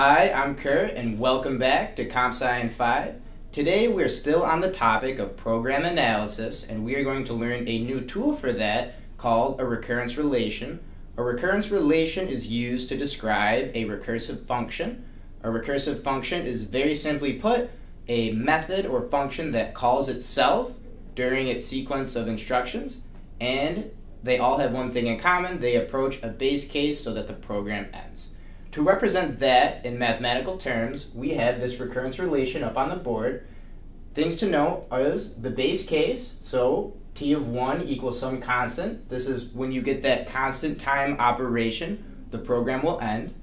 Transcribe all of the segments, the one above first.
Hi, I'm Kurt, and welcome back to CompSci 5. Today we're still on the topic of program analysis, and we are going to learn a new tool for that called a recurrence relation. A recurrence relation is used to describe a recursive function. A recursive function is very simply put a method or function that calls itself during its sequence of instructions, and they all have one thing in common they approach a base case so that the program ends. To represent that in mathematical terms, we have this recurrence relation up on the board. Things to note is the base case, so t of 1 equals some constant. This is when you get that constant time operation, the program will end.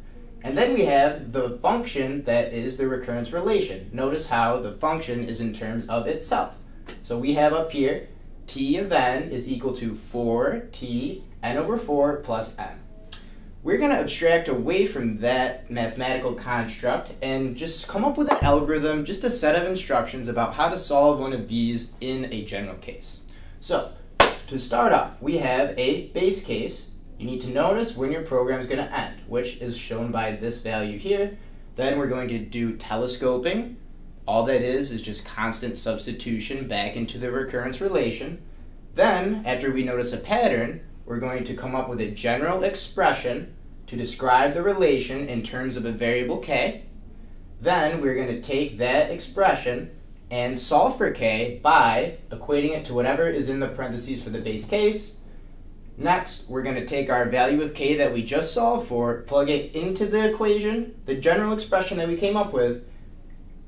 And then we have the function that is the recurrence relation. Notice how the function is in terms of itself. So we have up here t of n is equal to 4t n over 4 plus n. We're going to abstract away from that mathematical construct and just come up with an algorithm, just a set of instructions about how to solve one of these in a general case. So, to start off, we have a base case. You need to notice when your program is going to end, which is shown by this value here. Then we're going to do telescoping, all that is is just constant substitution back into the recurrence relation. Then, after we notice a pattern, we're going to come up with a general expression to describe the relation in terms of a variable k. Then we're going to take that expression and solve for k by equating it to whatever is in the parentheses for the base case. Next, we're going to take our value of k that we just solved for, plug it into the equation, the general expression that we came up with,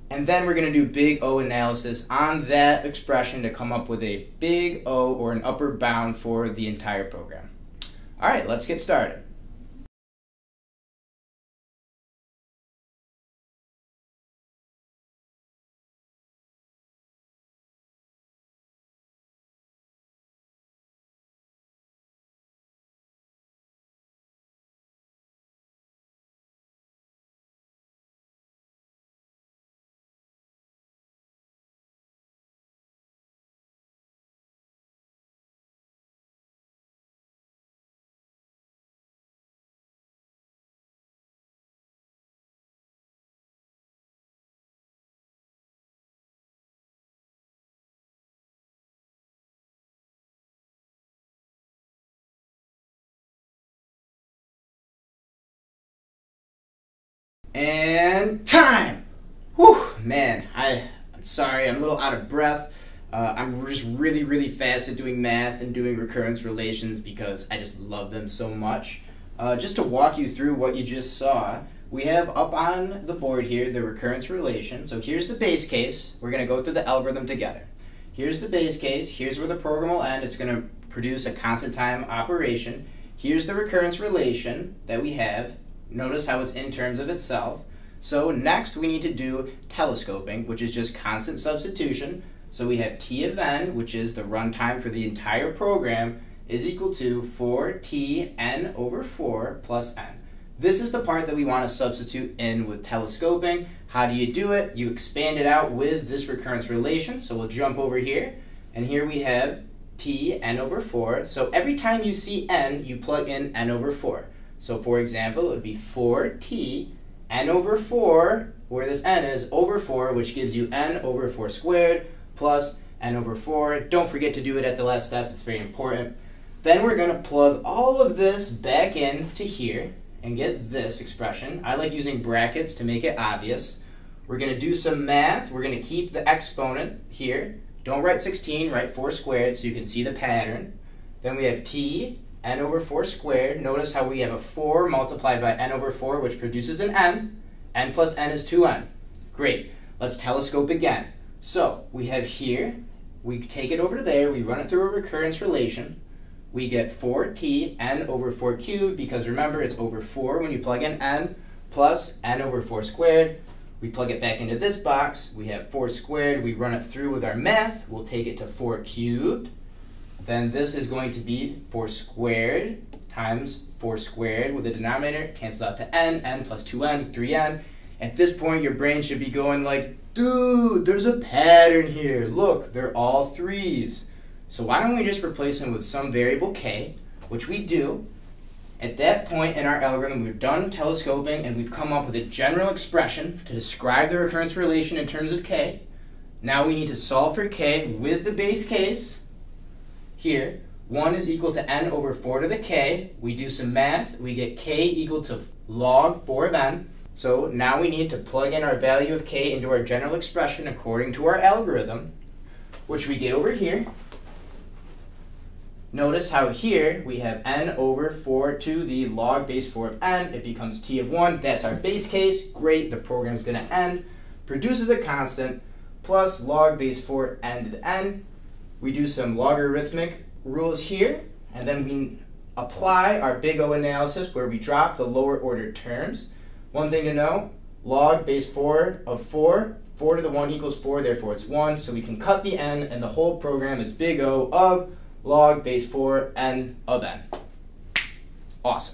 and then we're going to do big O analysis on that expression to come up with a big O or an upper bound for the entire program. All right, let's get started. And time! Whew, man, I, I'm sorry, I'm a little out of breath. Uh, I'm just really, really fast at doing math and doing recurrence relations because I just love them so much. Uh, just to walk you through what you just saw, we have up on the board here the recurrence relation. So here's the base case. We're going to go through the algorithm together. Here's the base case. Here's where the program will end. It's going to produce a constant time operation. Here's the recurrence relation that we have. Notice how it's in terms of itself. So next we need to do telescoping, which is just constant substitution. So we have t of n, which is the runtime for the entire program, is equal to 4t n over 4 plus n. This is the part that we want to substitute in with telescoping. How do you do it? You expand it out with this recurrence relation. So we'll jump over here, and here we have t n over 4. So every time you see n, you plug in n over 4. So for example, it would be 4t n over 4, where this n is, over 4, which gives you n over 4 squared plus n over 4. Don't forget to do it at the last step, it's very important. Then we're going to plug all of this back in to here and get this expression. I like using brackets to make it obvious. We're going to do some math. We're going to keep the exponent here. Don't write 16, write 4 squared so you can see the pattern. Then we have t n over 4 squared. Notice how we have a 4 multiplied by n over 4, which produces an n. n plus n is 2n. Great. Let's telescope again. So we have here, we take it over there, we run it through a recurrence relation. We get 4t n over 4 cubed, because remember, it's over 4 when you plug in n, plus n over 4 squared. We plug it back into this box. We have 4 squared. We run it through with our math. We'll take it to 4 cubed then this is going to be 4 squared times 4 squared with the denominator, cancels out to n, n plus 2n, 3n. At this point, your brain should be going like, dude, there's a pattern here. Look, they're all threes. So why don't we just replace them with some variable k, which we do. At that point in our algorithm, we've done telescoping and we've come up with a general expression to describe the recurrence relation in terms of k. Now we need to solve for k with the base case here. 1 is equal to n over 4 to the k. We do some math. We get k equal to log 4 of n. So now we need to plug in our value of k into our general expression according to our algorithm, which we get over here. Notice how here we have n over 4 to the log base 4 of n. It becomes t of 1. That's our base case. Great, the program is going to end. Produces a constant plus log base 4 n to the n. We do some logarithmic rules here, and then we apply our big O analysis where we drop the lower order terms. One thing to know, log base 4 of 4, 4 to the 1 equals 4, therefore it's 1, so we can cut the n, and the whole program is big O of log base 4 n of n. Awesome.